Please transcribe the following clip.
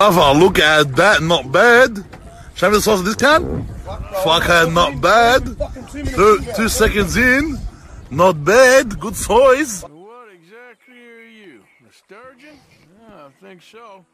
Brother, look at that, not bad. Show me the sauce this can. Fucker, not bad. Two, two seconds in, not bad. Good choice. What exactly are you? A sturgeon? Yeah, I think so.